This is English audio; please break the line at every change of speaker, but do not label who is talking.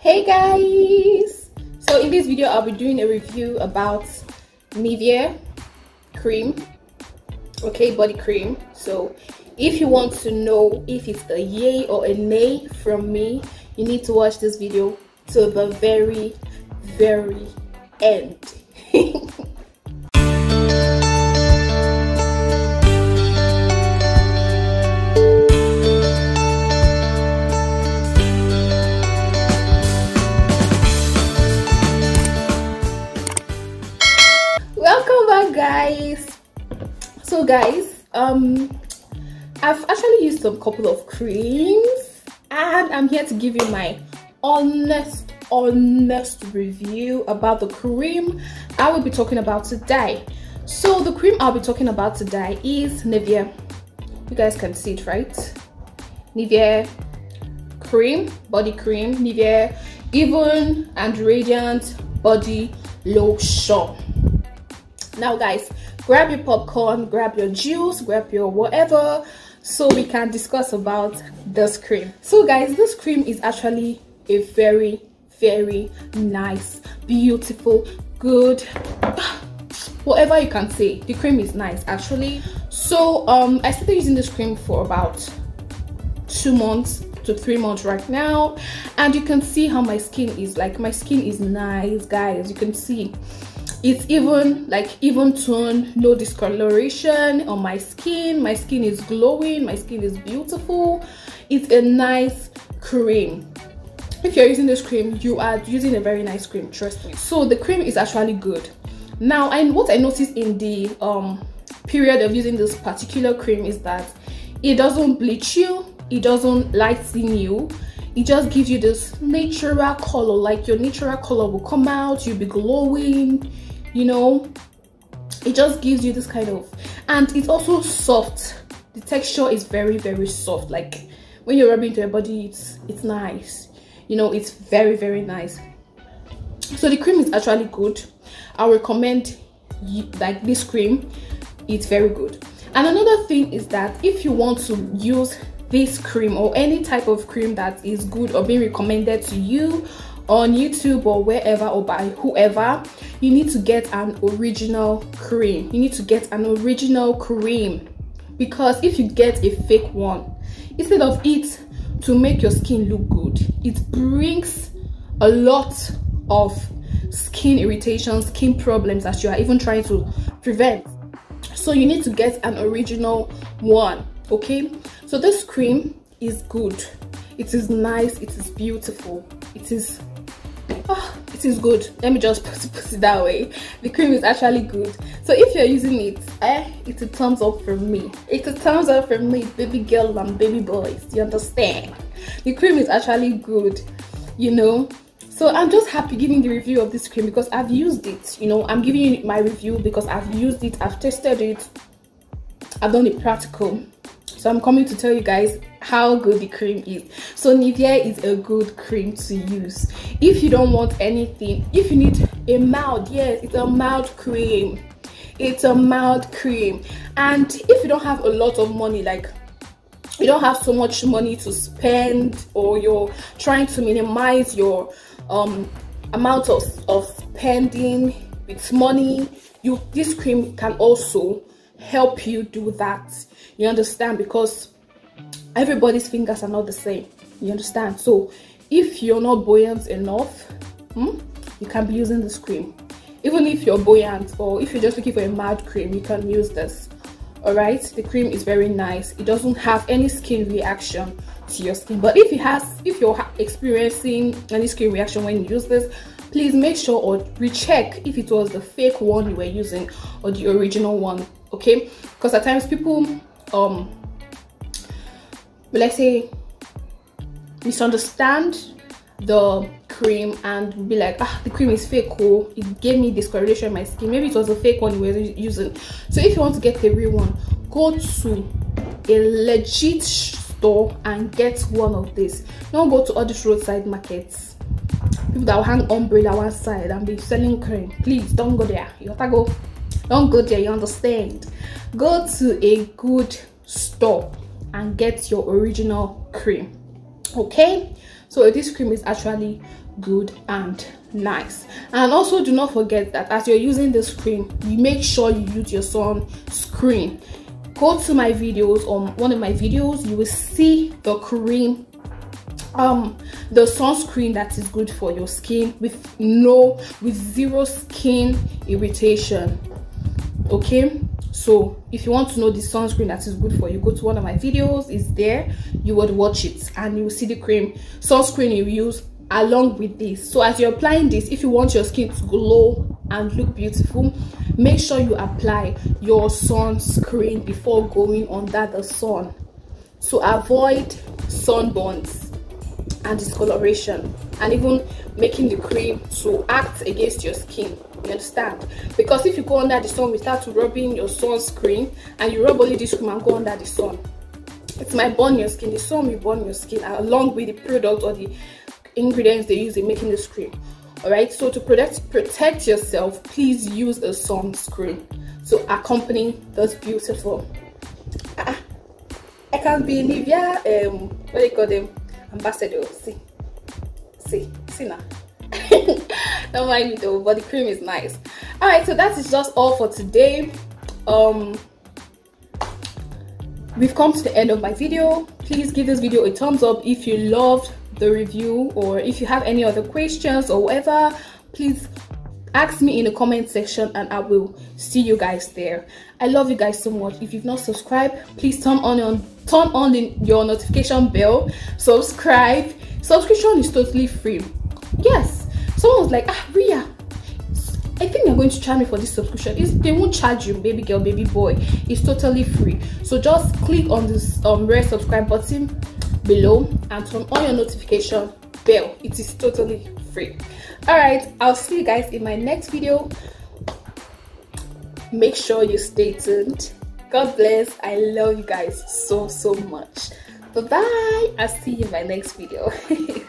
hey guys! So in this video i'll be doing a review about nivea cream okay body cream. So if you want to know if it's a yay or a nay from me you need to watch this video to the very very end guys um i've actually used some couple of creams and i'm here to give you my honest honest review about the cream i will be talking about today. So the cream i'll be talking about today is nivea. You guys can see it right? Nivea cream body cream nivea even and radiant body lotion. Now guys grab your popcorn grab your juice grab your whatever so we can discuss about this cream. So guys this cream is actually a very very nice beautiful good whatever you can say. The cream is nice actually. So um i started using this cream for about two months to three months right now. And you can see how my skin is like. My skin is nice guys. You can see it's even like even tone no discoloration on my skin. My skin is glowing. My skin is beautiful. It's a nice cream. If you're using this cream you are using a very nice cream trust me. So the cream is actually good. Now and what i noticed in the um period of using this particular cream is that it doesn't bleach you. It doesn't lighten you it just gives you this natural color like your natural color will come out you'll be glowing you know? It just gives you this kind of and it's also soft. The texture is very very soft like when you're rubbing to your body it's it's nice. You know it's very very nice. So the cream is actually good. I recommend you, like this cream. It's very good. And another thing is that if you want to use this cream or any type of cream that is good or being recommended to you on YouTube or wherever or by whoever, you need to get an original cream. You need to get an original cream because if you get a fake one, instead of it to make your skin look good, it brings a lot of skin irritation, skin problems that you are even trying to prevent. So you need to get an original one, okay? So this cream is good. It is nice, it is beautiful, it is oh, it is good. Let me just put, it that way. The cream is actually good. So if you're using it eh it's a thumbs up from me. It's a thumbs up from me baby girl and baby boys. You understand? The cream is actually good you know? So i'm just happy giving the review of this cream because i've used it you know? I'm giving you my review because i've used it. I've tested it. I've done it practical so i'm coming to tell you guys how good the cream is. So nivea is a good cream to use. If you don't want anything if you need a mild yes it's a mild cream. It's a mild cream. And if you don't have a lot of money like you don't have so much money to spend or you're trying to minimize your um amount of, of spending with money you this cream can also help you do that. You understand? Because everybody's fingers are not the same. You understand? So if you're not buoyant enough hmm, you can be using this cream. Even if you're buoyant or if you're just looking for a mild cream you can use this. All right? The cream is very nice. It doesn't have any skin reaction to your skin. But if it has if you're experiencing any skin reaction when you use this please make sure or recheck if it was the fake one you were using or the original one okay? Because at times people um let's say misunderstand the cream and be like ah the cream is fake oh it gave me discoloration in my skin. Maybe it was a fake one you were using. So if you want to get the real one go to a legit store and get one of these. Don't go to all these roadside markets people that will hang umbrella one side and be selling cream. Please don't go there. You gotta go. Don't go there you understand? Go to a good store and get your original cream okay? So this cream is actually good and nice. And also do not forget that as you're using this cream you make sure you use your sunscreen go to my videos on one of my videos you will see the cream um the sunscreen that is good for your skin with no with zero skin irritation. Okay? So if you want to know the sunscreen that is good for you go to one of my videos it's there. You would watch it and you will see the cream sunscreen you use along with this. So as you're applying this if you want your skin to glow and look beautiful make sure you apply your sunscreen before going under the sun. To avoid sunburns and discoloration and even making the cream to act against your skin you understand? Because if you go under the sun without rubbing your sunscreen and you rub only this cream and go under the sun it might burn your skin. The sun will burn your skin along with the product or the ingredients they use in making this cream. All right so to protect protect yourself please use a sunscreen to accompany this beautiful ah, i can't be nivea um what do you call them ambassador see see see now. Don't mind me though but the cream is nice. All right so that is just all for today. Um we've come to the end of my video. Please give this video a thumbs up if you loved the review or if you have any other questions or whatever. Please ask me in the comment section and i will see you guys there i love you guys so much if you've not subscribed please turn on your turn on the, your notification bell subscribe subscription is totally free yes someone was like ah ria I think they're going to charge me for this subscription. It's, they won't charge you, baby girl, baby boy. It's totally free. So just click on this um, red subscribe button below and turn on your notification bell. It is totally free. Alright, I'll see you guys in my next video. Make sure you stay tuned. God bless. I love you guys so, so much. Bye-bye. I'll see you in my next video.